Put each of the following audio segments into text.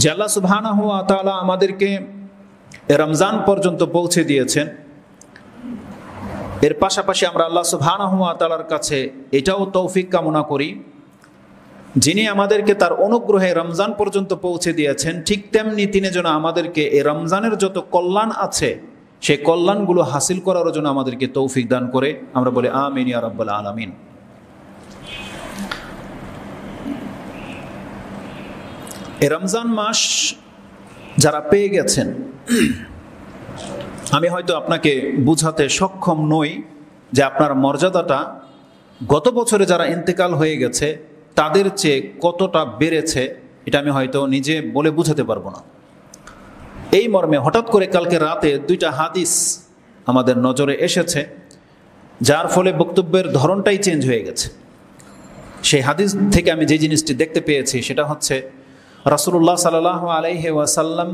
যে আল্লাহ সুবহানা হুয়া আমাদেরকে রমজান পর্যন্ত পৌঁছে দিয়েছেন। এর পাশাপাশি আমরা আল্লাহ সুবহানা হুয়া কাছে এটাও তৌফিক কামনা করি। যিনি আমাদেরকে তার অনুগ্রহে রমজান পর্যন্ত পৌঁছে দিয়েছেন, ঠিক তেমনি তিনি যেন আমাদেরকে এই রমজানের যত কল্যাণ আছে, সেই কল্যাণগুলো হাসিল করার জন্য আমাদেরকে তৌফিক দান করে। আমরা বলি, আমিন ইয়া রাব্বাল আলামিন। এই রমজান মাস যারা পেয়ে গেছেন, আমি হয়তো আপনাকে বুঝাতে সক্ষম নই যে আপনার মর্যাদাটা গত বছরে যারা ইন্তেকাল হয়ে গেছে, তাদের চেয়ে কতটা বেড়েছে, এটা আমি হয়তো নিজে বলে বুঝাতে পারব না। এই মর্মে হঠাৎ করে কালকে রাতে দুইটা হাদিস আমাদের নজরে এসেছে, যার ফলে বক্তব্যের ধরনটাই চেঞ্জ হয়ে গেছে। সেই হাদিস থেকে আমি যে জিনিসটি দেখতে পেয়েছি, সেটা হচ্ছে রাসুল্লাহ সাল্লাহ আলাইহে ওয়াসাল্লাম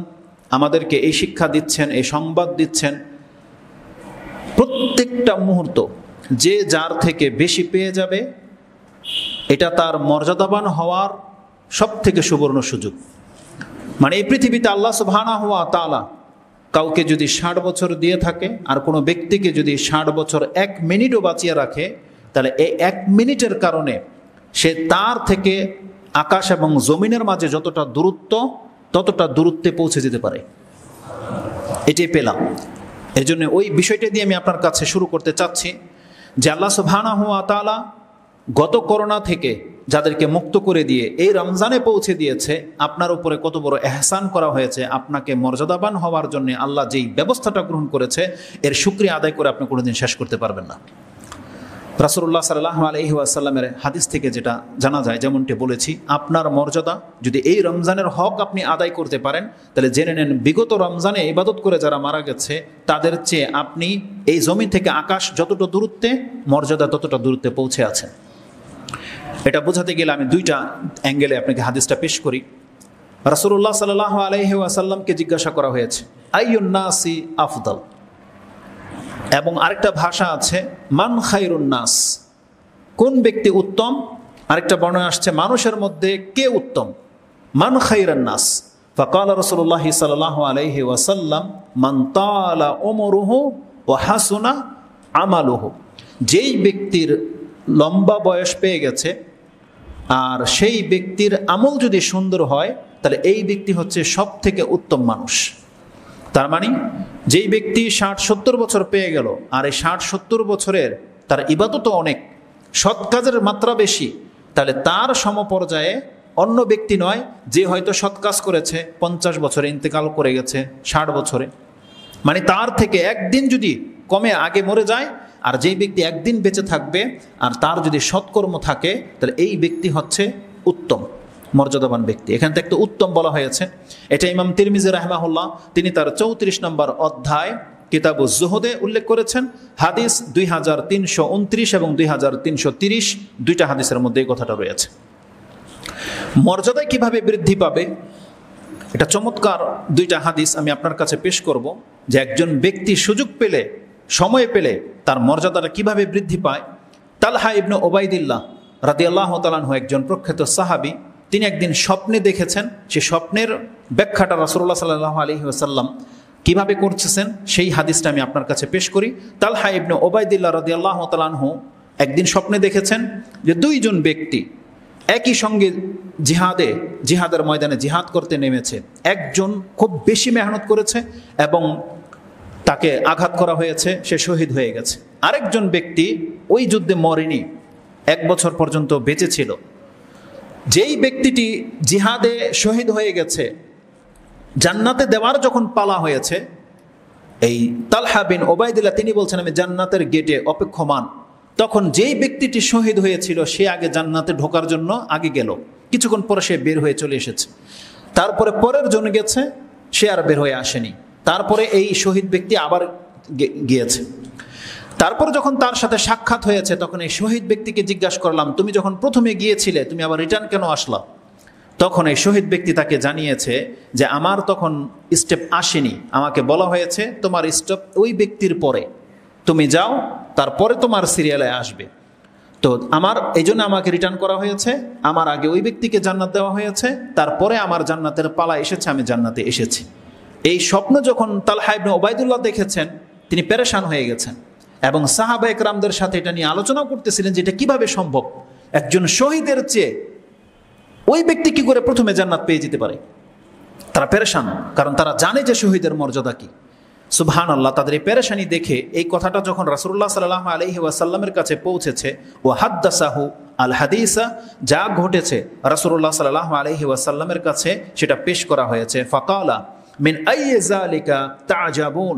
আমাদেরকে এই শিক্ষা দিচ্ছেন, এই সংবাদ দিচ্ছেন। প্রত্যেকটা মুহূর্ত যে যার থেকে বেশি পেয়ে যাবে, এটা তার মর্যাদাবান হওয়ার সব থেকে সুবর্ণ সুযোগ। মানে এই পৃথিবীতে আল্লাহ সুবহানা হওয়া তালা কাউকে যদি ষাট বছর দিয়ে থাকে, আর কোনো ব্যক্তিকে যদি ষাট বছর এক মিনিটও বাঁচিয়ে রাখে, তাহলে এই এক মিনিটের কারণে সে তার থেকে আকাশ এবং জমিনের মাঝে যতটা দূরত্ব, ততটা দূরত্বে পৌঁছে যেতে পারে। এটাই পেলাম। এই জন্য ওই বিষয়টা দিয়ে আমি আপনার কাছে শুরু করতে চাচ্ছি যে আল্লাহ সুবহানা হুয়া গত করোনা থেকে যাদেরকে মুক্ত করে দিয়ে এই রমজানে পৌঁছে দিয়েছে, আপনার উপরে কত বড় এহসান করা হয়েছে, আপনাকে মর্যাদাবান হওয়ার জন্য আল্লাহ যেই ব্যবস্থাটা গ্রহণ করেছে, এর সুক্রিয়া আদায় করে আপনি কোনোদিন শেষ করতে পারবেন না। রাসুল্লাহ সাল্লাহ আলহি আসাল্লামের হাদিস থেকে যেটা জানা যায়, যেমনটি বলেছি, আপনার মর্যাদা যদি এই রমজানের হক আপনি আদায় করতে পারেন, তাহলে জেনে নেন বিগত রমজানে ইবাদত করে যারা মারা গেছে, তাদের চেয়ে আপনি এই জমি থেকে আকাশ যতটা দূরত্বে, মর্যাদা ততটা দূরত্বে পৌঁছে আছেন। এটা বোঝাতে গেলে আমি দুইটা অ্যাঙ্গেলে আপনাকে হাদিসটা পেশ করি। রাসুল্লাহ সাল্লাহ আলহি আসাল্লামকে জিজ্ঞাসা করা হয়েছে আইউন্নাসি আফদল? এবং আরেকটা ভাষা আছে, মান খাইরুন্নাস কোন ব্যক্তি উত্তম? আরেকটা বর্ণনা আসছে, মানুষের মধ্যে কে উত্তম? মান খাইরান্নাস ফকাল রসুল্লাহ সাল্লাহ আলহি ওয়াসাল্লাম, মান তালা ওমরুহু ও হাসুনা আমালুহু। যেই ব্যক্তির লম্বা বয়স পেয়ে গেছে, আর সেই ব্যক্তির আমল যদি সুন্দর হয়, তাহলে এই ব্যক্তি হচ্ছে সব থেকে উত্তম মানুষ। তার মানে যেই ব্যক্তি ষাট সত্তর বছর পেয়ে গেল, আর এই ষাট সত্তর বছরের তার ইবাদতও অনেক, সৎ কাজের মাত্রা বেশি, তাহলে তার সমপর্যায়ে অন্য ব্যক্তি নয় যে হয়তো সৎ কাজ করেছে, পঞ্চাশ বছরে ইন্তেকাল করে গেছে, ষাট বছরে। মানে তার থেকে একদিন যদি কমে আগে মরে যায়, আর যেই ব্যক্তি একদিন বেঁচে থাকবে, আর তার যদি সৎকর্ম থাকে, তাহলে এই ব্যক্তি হচ্ছে উত্তম। মর্যাদাবান ব্যক্তি। এখান থেকে একটা উত্তম বলা হয়েছে। এটা ইমাম তিরমিজি রাহমাহুল্লাহ, তিনি তার চৌত্রিশ নম্বর অধ্যায় কিতাব জোহদে উল্লেখ করেছেন। হাদিস দুই হাজার তিনশো উনত্রিশ এবং দুই হাজার তিনশো তিরিশ, দুইটা হাদিসের মধ্যে এই কথাটা রয়েছে। মর্যাদায় কীভাবে বৃদ্ধি পাবে? এটা চমৎকার দুইটা হাদিস আমি আপনার কাছে পেশ করব যে একজন ব্যক্তি সুযোগ পেলে, সময় পেলে তার মর্যাদাটা কীভাবে বৃদ্ধি পায়। তালহা ইবনু ওবায়দিল্লাহ রাদি আল্লাহ তালানহ একজন প্রখ্যাত সাহাবি তিনি একদিন স্বপ্নে দেখেছেন সে স্বপ্নের ব্যাখ্যাটা রাসুল্লাহ সাল্লাহ আলহি আসাল্লাম কীভাবে করছেন, সেই হাদিসটা আমি আপনার কাছে পেশ করি। তালহা ইবনু ওবায়দিল্লাহ রাদি আল্লাহ তালানহ একদিন স্বপ্নে দেখেছেন যে দুইজন ব্যক্তি একই সঙ্গে জিহাদে, জিহাদের ময়দানে জিহাদ করতে নেমেছে। একজন খুব বেশি মেহনত করেছে এবং তাকে আঘাত করা হয়েছে, সে শহীদ হয়ে গেছে। আরেকজন ব্যক্তি ওই যুদ্ধে মরেনি, এক বছর পর্যন্ত বেঁচে ছিল। যেই ব্যক্তিটি জিহাদে শহীদ হয়ে গেছে, জান্নাতে দেওয়ার যখন পালা হয়েছে, এই তালহা বিন ওবায়দুল্লাহ, তিনি বলছেন, আমি জান্নাতের গেটে অপেক্ষমান। তখন যেই ব্যক্তিটি শহীদ হয়েছিল, সে আগে জান্নাতে ঢোকার জন্য আগে গেল। কিছুক্ষণ পরে সে বের হয়ে চলে এসেছে। তারপরে পরের জন গেছে, সে আর বের হয়ে আসেনি। তারপরে এই শহীদ ব্যক্তি আবার গিয়েছে। তারপর যখন তার সাথে সাক্ষাৎ হয়েছে, তখন এই শহীদ ব্যক্তিকে জিজ্ঞাসা করলাম, তুমি যখন প্রথমে গিয়েছিলে, তুমি আবার রিটার্ন কেন আসলা? তখন এই শহীদ ব্যক্তি তাকে জানিয়েছে যে, আমার তখন স্টেপ আসেনি। আমাকে বলা হয়েছে, তোমার স্টেপ ওই ব্যক্তির পরে। তুমি যাও, তারপরে তোমার সিরিয়ালে আসবে। তো আমার, এই জন্য আমাকে রিটার্ন করা হয়েছে। আমার আগে ওই ব্যক্তিকে জান্নাত দেওয়া হয়েছে। তারপরে আমার জান্নাতের পালা এসেছে, আমি জান্নাতে এসেছি। এই স্বপ্ন যখন তালহা ইবনে ওবায়দুল্লাহ দেখেছেন, তিনি পেরেশান হয়ে গেছেন। এবং সাহাবা একরামদের সাথে এটা নিয়ে আলোচনা করতেছিলেন যে এটা কীভাবে সম্ভব? একজন শহীদের চেয়ে ওই ব্যক্তি কি করে প্রথমে জান্নাত পেয়ে যেতে পারে? তারা পেরেশান, কারণ তারা জানে যে শহীদের মর্যাদা কি। সুবহান আল্লাহ তাদের এই পেরেশানি দেখে এই কথাটা যখন রাসুল্লাহ সাল্লাহ আলহি ওয়াসাল্লামের কাছে পৌঁছেছে ও হাদ্দাসাহু আল হাদিসা যা ঘটেছে রাসুল্লাহ সাল্লাহ আলহি ওয়াসাল্লামের কাছে, সেটা পেশ করা হয়েছে। ফকালা, মিন আইয়ালিকা তাজাবুন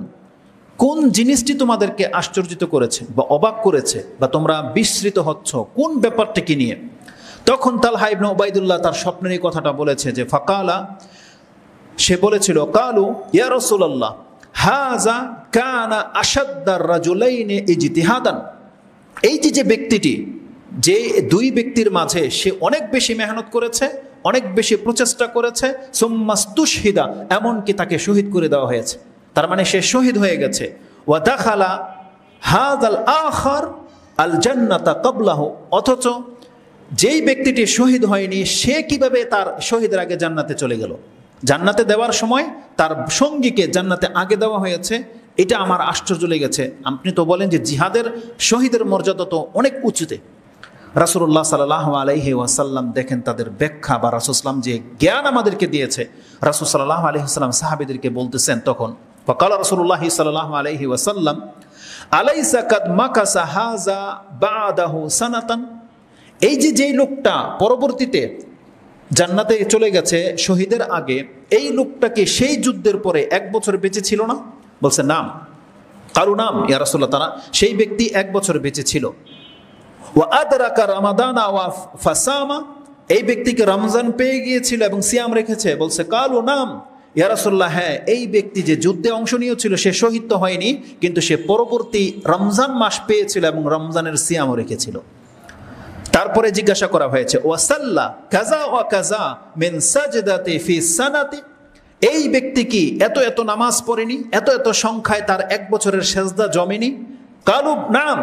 কোন জিনিসটি তোমাদেরকে আশ্চর্যিত করেছে বা অবাক করেছে বা তোমরা বিস্মৃত হচ্ছ? কোন ব্যাপারটিকে নিয়ে? তখন তালহা ইবনে ওবায়দুল্লাহ তার স্বপ্নের এই কথাটা বলেছে যে, ফাকালা। সে বলেছিল, কালু, ইয়া রসুল্লাহ হাজা কানা আসাদ্দার রাজুলাইনে ইজতিহাদান। এই যে যে ব্যক্তিটি, যে দুই ব্যক্তির মাঝে সে অনেক বেশি মেহনত করেছে, অনেক বেশি প্রচেষ্টা করেছে, সোম্মাস্তুশহিদা, এমনকি তাকে শহীদ করে দেওয়া হয়েছে। তার মানে সে শহীদ হয়ে গেছে। ওয়া দাখালা হাদ আল আখার আল জান্নাতা কবলাহ অথচ যেই ব্যক্তিটি শহীদ হয়নি, সে কীভাবে তার শহীদের আগে জান্নাতে চলে গেল? জান্নাতে দেওয়ার সময় তার সঙ্গীকে জান্নাতে আগে দেওয়া হয়েছে। এটা আমার আশ্চর্য লেগেছে। আপনি তো বলেন যে জিহাদের শহীদের মর্যাদা তো অনেক উঁচুতে। রাসুল্লাহ সাল্লাহ আলহি ওয়াসাল্লাম দেখেন তাদের ব্যাখ্যা বা রাসুসলাম যে জ্ঞান আমাদেরকে দিয়েছে। রাসুল সাল্লাহ আলহিহাস্লাম সাহাবিদেরকে বলতেছেন তখন ফকাল রসুল্লাহ সাল্লাহ আলহি ওয়াসাল্লাম আলাইসা কাদ মাকাসা হাজা বাদাহু সানাতান এই যে যেই লোকটা পরবর্তীতে জান্নাতে চলে গেছে শহীদের আগে, এই লোকটাকে সেই যুদ্ধের পরে এক বছর বেঁচে ছিল না? বলছে নাম কারু নাম ইয়ারসোল্লা তারা সেই ব্যক্তি এক বছর বেঁচে ছিল। ও আদরাকা রামাদানা ফাসামা, এই ব্যক্তিকে রমজান পেয়ে গিয়েছিল এবং সিয়াম রেখেছে। বলছে, কালু নাম ইয়ারাসোল্লাহ হ্যাঁ এই ব্যক্তি যে যুদ্ধে অংশ নিয়েছিল, সে শহীদ তো হয়নি, কিন্তু সে পরবর্তী রমজান মাস পেয়েছিল এবং রমজানের সিয়ামও রেখেছিল। তারপরে জিজ্ঞাসা করা হয়েছে, ওয়াসাল্লা কাজা ওয়া কাজা মিন সাজদাতে ফি সানাতে? এই ব্যক্তি কি এত এত নামাজ পড়েনি? এত এত সংখ্যায় তার এক বছরের সেজদা জমেনি? কালু, নাম।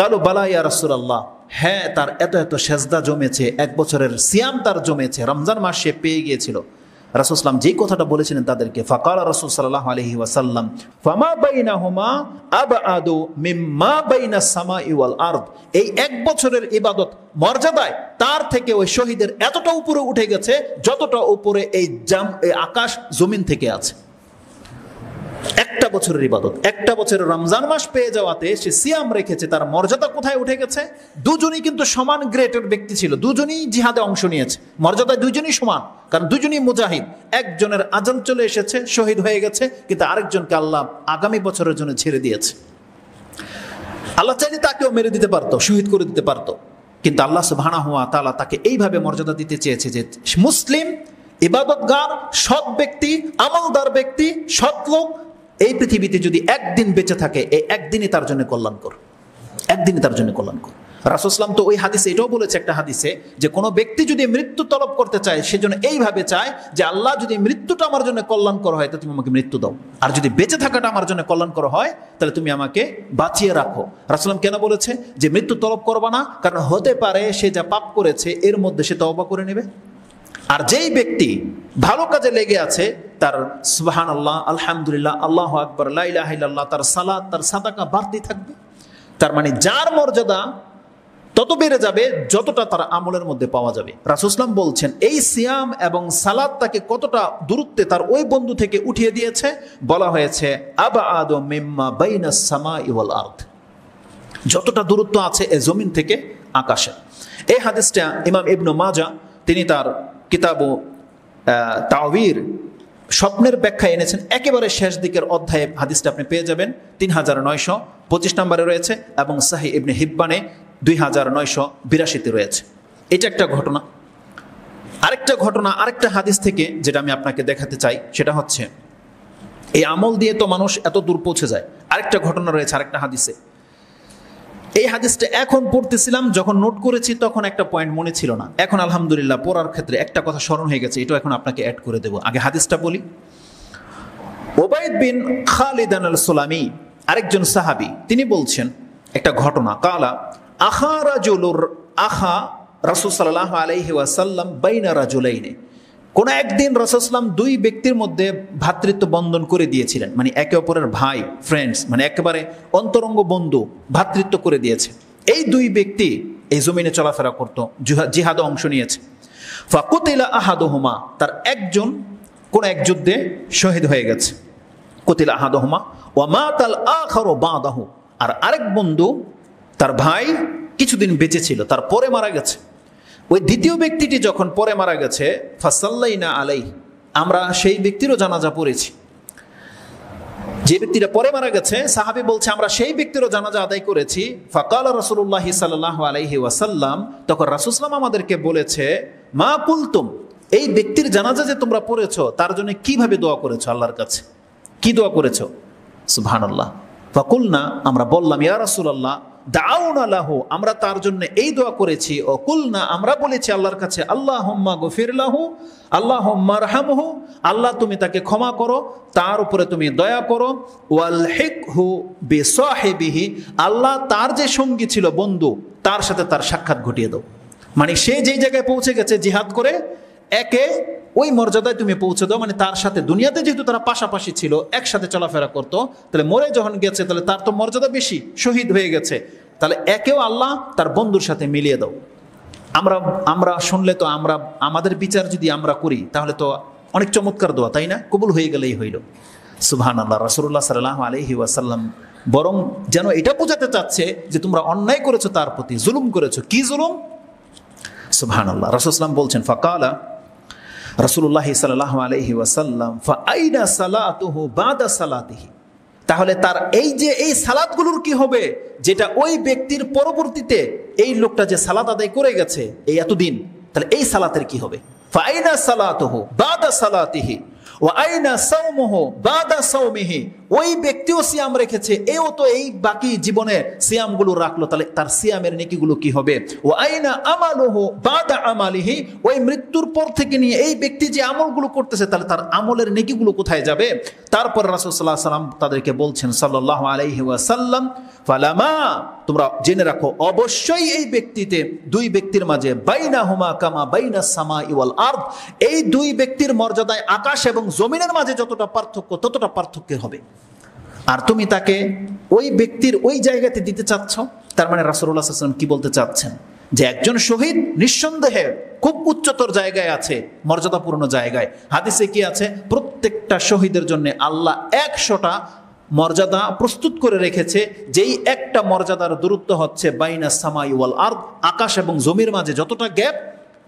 কালু, বালা রাসূলুল্লাহ। হ্যাঁ তার এত এত সেজদা জমেছে, এক বছরের সিয়াম তার জমেছে, রমজান মাস সে পেয়ে গিয়েছিল। রাসুসলাম যে কথাটা বলেছিলেন তাদেরকে, ফাকাল রাসুল সাল্লাহ আলহি ওয়াসাল্লাম, ফামা বাইনা হুমা আব আদো মিম্মা বাইনা সামা ইউল আর্দ. এই এক বছরের ইবাদত মর্যাদায় তার থেকে ওই শহীদের এতটা উপরে উঠে গেছে, যতটা উপরে এই জাম এই আকাশ জমিন থেকে আছে। একটা বছরের ইবাদত, একটা বছরের রমজান মাস পেয়ে যাওয়াতে সে সিয়াম রেখেছে, তার মর্যাদা কোথায় উঠে গেছে? দুজনই কিন্তু সমান গ্রেটের ব্যক্তি ছিল, দুজনই জিহাদে অংশ নিয়েছে। মর্যাদায় দুজনই সমান, কারণ দুজনই মুজাহিদ। একজনের আজান চলে এসেছে, শহীদ হয়ে গেছে, কিন্তু আরেকজনকে আল্লাহ আগামী বছরের জন্য ছেড়ে দিয়েছে। আল্লাহ চাইলে তাকেও মেরে দিতে পারতো, শহীদ করে দিতে পারতো। কিন্তু আল্লাহ সুবাহানা হুয়া তালা তাকে এইভাবে মর্যাদা দিতে চেয়েছে যে মুসলিম, ইবাদতগার, সৎ ব্যক্তি, আমলদার ব্যক্তি, সৎ লোক এই পৃথিবীতে যদি একদিন বেঁচে থাকে, এই একদিনই তার জন্য কল্যাণকর। একদিনই তার জন্য কল্যাণকর। রাসুসলাম তো ওই হাদিসে এটাও বলেছে একটা হাদিসে যে কোনো ব্যক্তি যদি মৃত্যু তলব করতে চায় সেজন্য এইভাবে চায় যে আল্লাহ যদি মৃত্যুটা আমার জন্য কল্যাণকর হয়, তো তুমি আমাকে মৃত্যু দাও। আর যদি বেঁচে থাকাটা আমার জন্য কল্যাণকর হয়, তাহলে তুমি আমাকে বাঁচিয়ে রাখো। রাসুলাম কেন বলেছে? যে মৃত্যু তলব করবা না, কারণ হতে পারে সে যা পাপ করেছে, এর মধ্যে সে তওবা করে নেবে। আর যেই ব্যক্তি ভালো কাজে লেগে আছে, তার সুবাহান আল্লাহ আলহামদুলিল্লাহ, আল্লাহ আকবর লাইলাহ তার সালাদ তার সাদাকা বাড়তি থাকবে। তার মানে যার মর্যাদা তত বেড়ে যাবে, যতটা তার আমলের মধ্যে পাওয়া যাবে। রাসুসলাম বলছেন, এই সিয়াম এবং সালাদ তাকে কতটা দূরত্বে তার ওই বন্ধু থেকে উঠিয়ে দিয়েছে? বলা হয়েছে আবা আদ মিম্মা বাইনা সামা ইওয়াল আর্থ যতটা দূরত্ব আছে এ জমিন থেকে আকাশে। এই হাদিসটা ইমাম ইবনু মাজা তিনি তার কিতাব তাওয়ির স্বপ্নের ব্যাখ্যা এনেছেন। একেবারে শেষ দিকের অধ্যায়ে হাদিসটা আপনি পেয়ে যাবেন। তিন হাজার নয়শো পঁচিশ নম্বরে রয়েছে এবং সাহি ইবনে হিব্বানে দুই হাজার নয়শো বিরাশিতে রয়েছে। এটা একটা ঘটনা। আরেকটা ঘটনা, আরেকটা হাদিস থেকে যেটা আমি আপনাকে দেখাতে চাই, সেটা হচ্ছে, এই আমল দিয়ে তো মানুষ এত দূর পৌঁছে যায়। আরেকটা ঘটনা রয়েছে, আরেকটা হাদিসে। এই হাদিসটা এখন পড়তেছিলাম, যখন নোট করেছি তখন একটা পয়েন্ট মনে ছিল না। এখন আলহামদুলিল্লাহ পড়ার ক্ষেত্রে একটা কথা স্মরণ হয়ে গেছে, এটাও এখন আপনাকে অ্যাড করে দেবো। আগে হাদিসটা বলি। ওবায়দ বিন খালিদান আল সোলামি আরেকজন সাহাবি, তিনি বলছেন একটা ঘটনা। কালা, আখা রাজুলুর আখা রাসুল সাল্লাহ আলহি ওয়াসাল্লাম বাইনা রাজুলাইনে। কোন একদিন রসুলাম দুই ব্যক্তির মধ্যে ভ্রাতৃত্ব বন্ধন করে দিয়েছিলেন। মানে একে অপরের ভাই ফ্রেন্ডস মানে একেবারে অন্তরঙ্গ বন্ধু ভ্রাতৃত্ব করে দিয়েছে। এই দুই ব্যক্তি এই জমিনে চলাফেরা করত জিহাদ অংশ নিয়েছে। ফাকুতিলা আহাদহুমা, তার একজন, কোন এক যুদ্ধে শহীদ হয়ে গেছে। কুতিলা আহাদহুমা, ওয়া তাল আখারো বাদাহু, আর আরেক বন্ধু, তার ভাই কিছুদিন বেঁচে ছিল তার পরে মারা গেছে। ওই দ্বিতীয় ব্যক্তিটি যখন পরে মারা গেছে, ফাসাল্লাইনা আলাই আমরা সেই ব্যক্তিরও জানাজা পড়েছি। যে ব্যক্তিটা পরে মারা গেছে, সাহাবি বলছে, আমরা সেই ব্যক্তিরও জানাজা আদায় করেছি। ফাকাল রসুল্লাহ সাল্লাহ আলাইহি ওয়াসাল্লাম তখন রাসুসলাম আমাদেরকে বলেছে, মা কুলতুম, এই ব্যক্তির জানাজা যে তোমরা পড়েছ, তার জন্য কীভাবে দোয়া করেছ আল্লাহর কাছে? কি দোয়া করেছ? সুবহান আল্লাহ ফাকুল না আমরা বললাম, ইয়া রাসুলাল্লাহ আমরা তার জন্য এই দোয়া করেছি। ও কুল না আমরা বলেছি আল্লাহর কাছে আল্লাহ হোম্মা গফিরলাহু আল্লাহ হোম্মা রাহামহু আল্লাহ তুমি তাকে ক্ষমা করো, তার উপরে তুমি দয়া করো। ওয়াল হেক হু বেসাহেবিহি, আল্লাহ তার যে সঙ্গী ছিল বন্ধু, তার সাথে তার সাক্ষাৎ ঘটিয়ে দাও। মানে সে যেই জায়গায় পৌঁছে গেছে জিহাদ করে একে ওই মর্যাদায় তুমি পৌঁছে দাও মানে তার সাথে দুনিয়াতে যেহেতু তারা পাশাপাশি ছিল, একসাথে চলাফেরা করতো, তাহলে মরে যখন গেছে, তাহলে তার তো মর্যাদা বেশি, শহীদ হয়ে গেছে। তাহলে একেও আল্লাহ তার বন্ধুর সাথে মিলিয়ে দাও। আমরা আমরা শুনলে তো আমরা, আমাদের বিচার যদি আমরা করি, তাহলে তো অনেক চমৎকার দোয়া, তাই না? কবুল হয়ে গেলেই হইল। সুবহান আল্লাহ রসুল্লাহ সাল্লাহ আলহি ওয়াসাল্লাম বরং যেন এটা বোঝাতে চাচ্ছে যে তোমরা অন্যায় করেছ তার প্রতি, জুলুম করেছ। কি জুলুম? সুবহান আল্লাহ রসুলাম বলছেন, ফাকালা রসুল্লাহ সাল্লাহ আলহি ওয়াসাল্লাম ফাইনা সালাতুহু বাদা সালাতিহি? তাহলে তার এই যে এই সালাদগুলোর কি হবে? যেটা ওই ব্যক্তির পরবর্তীতে এই লোকটা যে সালাদ আদায় করে গেছে, এই এতদিন, তাহলে এই সালাতের কি হবে? ফাইনা সালাতুহু বাদা সালাতিহি ও আইনা সৌমহ বাদা সৌমিহি ওই ব্যক্তিও সিয়াম রেখেছে, এও তো এই বাকি জীবনে সিয়ামগুলো রাখল, তাহলে তার সিয়ামের নেকিগুলো কি হবে? ও আইনা আমালহ বাদা আমালিহি, ওই মৃত্যুর পর থেকে নিয়ে এই ব্যক্তি যে আমলগুলো করতেছে, তাহলে তার আমলের নেকিগুলো কোথায় যাবে? তারপর রাসুসাল্লাহ সাল্লাম তাদেরকে বলছেন সাল্লাহ আলাইহি ওয়াসাল্লাম, ফালামা, তোমরা জেনে রাখো, অবশ্যই এই ব্যক্তিতে দুই ব্যক্তির মাঝে বাইনা হুমা কামা বাইনা সামা ইওয়াল আর্দ, এই দুই ব্যক্তির মর্যাদায় আকাশ এবং জমিনের মাঝে যতটা পার্থক্য, ততটা পার্থক্য হবে। আর তুমি তাকে ওই ব্যক্তির ওই জায়গাতে দিতে চাচ্ছ? তার মানে রাসুল্লাহ কি বলতে চাচ্ছেন? যে একজন শহীদ নিঃসন্দেহে খুব উচ্চতর জায়গায় আছে, মর্যাদাপূর্ণ জায়গায়। হাদিসে কি আছে? প্রত্যেকটা শহীদের জন্য আল্লাহ একশোটা মর্যাদা প্রস্তুত করে রেখেছে। যেই একটা মর্যাদার দূরত্ব হচ্ছে বাইনা সামাই ওয়াল আর আকাশ এবং জমির মাঝে যতটা গ্যাপ,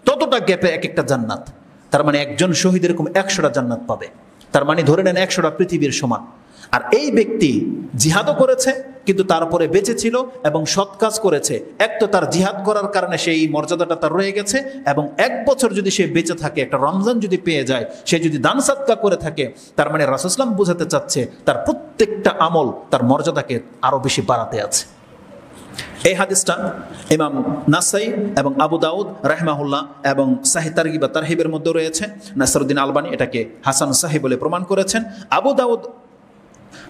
ততটা গ্যাপে এক একটা জান্নাত। তার মানে একজন শহীদ এরকম একশোটা জান্নাত পাবে। তার মানে ধরে নেন একশোটা পৃথিবীর সমান। আর এই ব্যক্তি জিহাদও করেছে, কিন্তু তারপরে বেঁচে ছিল এবং সৎ কাজ করেছে। এক তো তার জিহাদ করার কারণে সেই মর্যাদাটা তার রয়ে গেছে এবং এক বছর যদি সে বেঁচে থাকে, একটা রমজান যদি পেয়ে যায়, সে যদি দান সাতকা করে থাকে, তার মানে রাসুসলাম বোঝাতে চাচ্ছে তার প্রত্যেকটা আমল তার মর্যাদাকে আরও বেশি বাড়াতে আছে। এই হাদিসটা ইমাম নাসাই এবং আবু দাউদ রাহমাহুল্লাহ এবং সাহি তারগিবা তারহিবের মধ্যে রয়েছে। নাসরুদ্দিন আলবানি এটাকে হাসান সাহি বলে প্রমাণ করেছেন। আবু দাউদ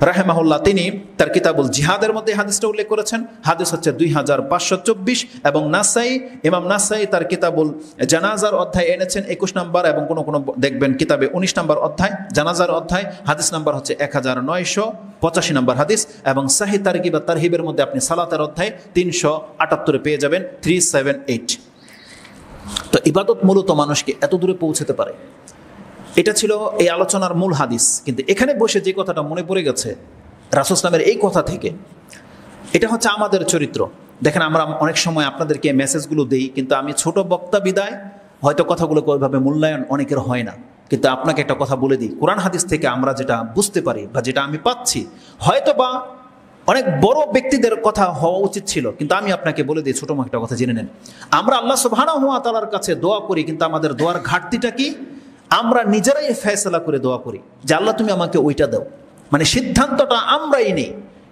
রাহেমাহুল্লাহ, তিনি তার কিতাবুল জিহাদের মধ্যে হাদিসটা উল্লেখ করেছেন। হাদিস হচ্ছে দুই হাজার পাঁচশো চব্বিশ এবং নাসাই, ইমাম নাসাই তার কিতাবুল জানাজার অধ্যায় এনেছেন একুশ নাম্বার এবং কোনো কোনো দেখবেন কিতাবে উনিশ নাম্বার অধ্যায়, জানাজার অধ্যায়, হাদিস নাম্বার হচ্ছে এক হাজার নয়শো পঁচাশি নাম্বার হাদিস এবং সাহি তারকি বা তারহিবের মধ্যে আপনি সালাতের অধ্যায় তিনশো আটাত্তরে পেয়ে যাবেন থ্রি সেভেন এইট তো ইবাদত মূলত মানুষকে এত দূরে পৌঁছতে পারে। এটা ছিল এই আলোচনার মূল হাদিস। কিন্তু এখানে বসে যে কথাটা মনে পড়ে গেছে রাসুসলামের এই কথা থেকে, এটা হচ্ছে আমাদের চরিত্র। দেখেন, আমরা অনেক সময় আপনাদেরকে মেসেজগুলো দেই, কিন্তু আমি ছোট বক্তা বিদায়, হয়তো কথাগুলোকে ওইভাবে মূল্যায়ন অনেকের হয় না। কিন্তু আপনাকে একটা কথা বলে দিই, কোরআন হাদিস থেকে আমরা যেটা বুঝতে পারি বা যেটা আমি পাচ্ছি হয়তো বা অনেক বড় ব্যক্তিদের কথা হওয়া উচিত ছিল, কিন্তু আমি আপনাকে বলে দিই, ছোট একটা কথা জেনে নেন। আমরা আল্লাহ সুবাহানা হুয়া তালার কাছে দোয়া করি, কিন্তু আমাদের দোয়ার ঘাটতিটা কি? আমরা নিজেরাই ফেসলা করে দোয়া করি যে আল্লাহ তুমি আমাকে ওইটা দাও। মানে সিদ্ধান্তটা আমরাই নেই,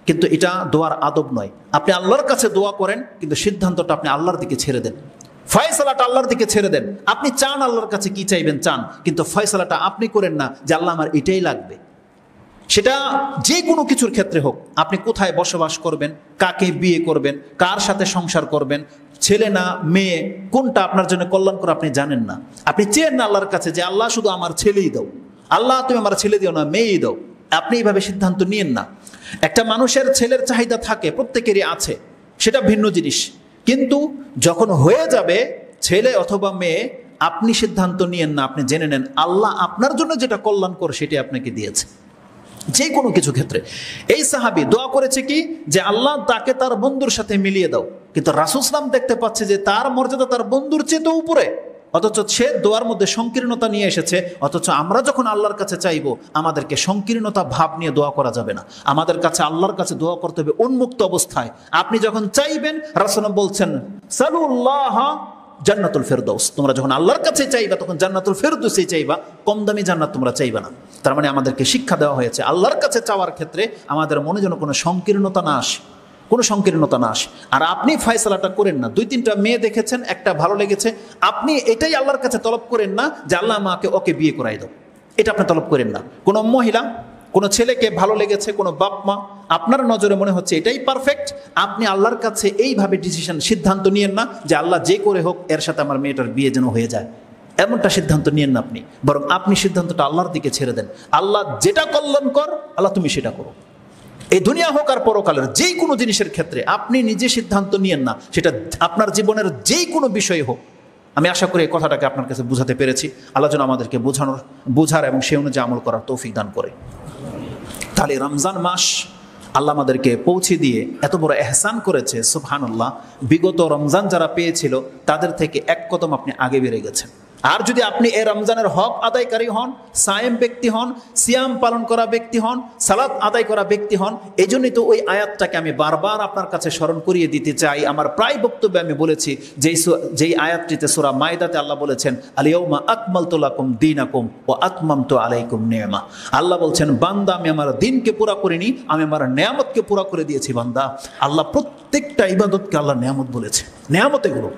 কিন্তু এটা দোয়ার আদব নয়। আপনি আল্লাহর কাছে দোয়া করেন, কিন্তু সিদ্ধান্তটা আপনি আল্লাহর দিকে ছেড়ে দেন। ফয়সালাটা আল্লাহর দিকে ছেড়ে দেন। আপনি চান আল্লাহর কাছে কি চাইবেন, চান, কিন্তু ফয়সালাটা আপনি করেন না যে আল্লাহ আমার এটাই লাগবে। সেটা যে কোনো কিছুর ক্ষেত্রে হোক, আপনি কোথায় বসবাস করবেন, কাকে বিয়ে করবেন, কার সাথে সংসার করবেন ছেলে না, মেয়ে, কোনটা আপনার জন্য কল্যাণ করে আপনি জানেন না। আপনি চেয়েন না আল্লাহর কাছে যে আল্লাহ শুধু আমার ছেলেই দাও। আল্লাহ তুমি আমার ছেলে দিও না, মেয়েই দাও। আপনি এইভাবে সিদ্ধান্ত নিয়েন না। একটা মানুষের ছেলের চাহিদা থাকে, প্রত্যেকেরই আছে, সেটা ভিন্ন জিনিস। কিন্তু যখন হয়ে যাবে, ছেলে অথবা মেয়ে, আপনি সিদ্ধান্ত নিয়েন না, আপনি জেনে নেন, আল্লাহ আপনার জন্য যেটা কল্যাণ করে সেটি আপনাকে দিয়েছে। যে কোনো কিছু ক্ষেত্রে। এই সাহাবি দোয়া করেছে কি? যে আল্লাহ তাকে তার বন্ধুর সাথে মিলিয়ে দাও। কিন্তু রাসুসলাম দেখতে পাচ্ছে যে তার মর্যাদা তার বন্ধুর চেয়ে তো উপরে। অথচ সে দোয়ার মধ্যে সংকীর্ণতা নিয়ে এসেছে। অথচ আমরা যখন আল্লাহর কাছে চাইব, আমাদেরকে সংকীর্ণতা ভাব নিয়ে দোয়া করা যাবে না। আমাদের কাছে আল্লাহর কাছে দোয়া করতে হবে উন্মুক্ত অবস্থায়। আপনি যখন চাইবেন, রাসুল বলছেন, সালুল্লাহ জান্নাতুল ফেরদৌস তোমরা যখন আল্লাহর কাছে চাইবা, তখন জান্নাতুল ফেরদৌসই চাইবা। কম দামি জান্নাত তোমরা চাইবা না। তার মানে আমাদেরকে শিক্ষা দেওয়া হয়েছে। আল্লাহর কাছে চাওয়ার ক্ষেত্রে আমাদের মনে যেন কোনো সংকীর্ণতা না আসে। কোনো সংকীর্ণতা না আসে। আর আপনি ফয়সালাটা করেন না। দুই তিনটা মেয়ে দেখেছেন, একটা ভালো লেগেছে। আপনি এটাই আল্লাহর কাছে তলব করেন না যে আল্লাহ মাকে ওকে বিয়ে করাই দাও। এটা আপনি তলব করেন না। কোনো মহিলা, কোনো ছেলেকে ভালো লেগেছে, কোনো বাপ মা, আপনার নজরে মনে হচ্ছে এটাই পারফেক্ট আপনি আল্লাহর কাছে এইভাবে ডিসিশন সিদ্ধান্ত নিয়েন না যে আল্লাহ যে করে হোক, এর সাথে আমার মেয়েটার বিয়ে যেন হয়ে যায়। এমনটা সিদ্ধান্ত নিয়েন না আপনি। বরং আপনি সিদ্ধান্তটা আল্লাহর দিকে ছেড়ে দেন। আল্লাহ যেটা কল্যাণ কর, আল্লাহ তুমি সেটা করো। এই দুনিয়া হোক আর পরকালের যে কোনো জিনিসের ক্ষেত্রে আপনি নিজে সিদ্ধান্ত নিয়েন না। সেটা আপনার জীবনের যেই কোনো বিষয় হোক। আমি আশা করি এই কথাটাকে আপনার কাছে বুঝাতে পেরেছি। আল্লাহ যেন আমাদেরকে বোঝানোর, বোঝার এবং সে অনুযায়ী আমল করার তৌফিক দান করে। তাহলে রমজান মাস আল্লাহ আমাদেরকে পৌঁছে দিয়ে এত বড় এহসান করেছে, সুবহানাল্লাহ। বিগত রমজান যারা পেয়েছিল, তাদের থেকে এক কদম আপনি আগে বেড়ে গেছেন। আর যদি আপনি এ রমজানের হক আদায়কারী হন, সায়েম ব্যক্তি হন, সিয়াম পালন করা ব্যক্তি হন সালাদ আদায় করা ব্যক্তি হন এই জন্যই তো ওই আয়াতটাকে আমি বারবার আপনার কাছে স্মরণ করিয়ে দিতে চাই। আমার প্রায় বক্তব্যে আমি বলেছি, যেই যেই আয়াতটিতে সোরা মায়দাতে আল্লাহ বলেছেন আলিয়মা আকমাল তোলাকুম দিন আকুম ও আত্মাম তো আলাইকুম নেমা আল্লাহ বলছেন, বান্দা, আমি আমার দিনকে পুরা করিনি, আমি আমার নেয়ামতকে পুরা করে দিয়েছি, বান্দা। আল্লাহ প্রত্যেকটা ইবাদতকে আল্লাহ নেয়ামত বলেছে। নেয়ামত এগুলো,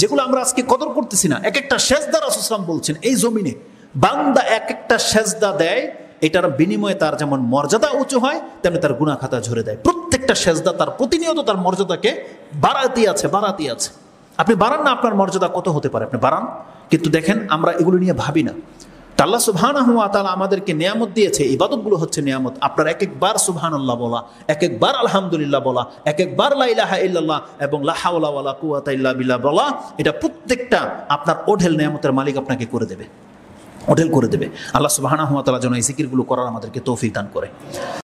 যেগুলো আমরা আজকে কদর করতেছি না। এক একটা শেষদার আসলাম বলছেন, এই জমিনে বান্দা এক একটা সেজদা দেয়, এটার বিনিময়ে তার যেমন মর্যাদা উঁচু হয়, তেমনি তার গুণা খাতা ঝরে দেয়। প্রত্যেকটা সেজদা তার প্রতিনিয়ত তার মর্যাদাকে বাড়াতি আছে বাড়াতি আছে। আপনি বাড়ান না, আপনার মর্যাদা কত হতে পারে? আপনি বাড়ান। কিন্তু দেখেন, আমরা এগুলো নিয়ে ভাবি না। আল্লাহ সুবহান তালা আমাদেরকে নিয়ামত দিয়েছে, ইবাদতগুলো হচ্ছে নিয়ামত। আপনার এক একবার সুবহান বলা এক একবার আলহামদুলিল্লাহ বলা এক একবার লাইলাহা ইল্লাল্লাহ এবং লাহাউলা কুয়াতা ইল্লা বলা, এটা প্রত্যেকটা আপনার ওঢেল নিয়ামতের মালিক আপনাকে করে দেবে। ওঢেল করে দেবে। আল্লাহ সুবাহানা হাত যেন এই জিকিরগুলো করার আমাদেরকে তৌফিক দান করে।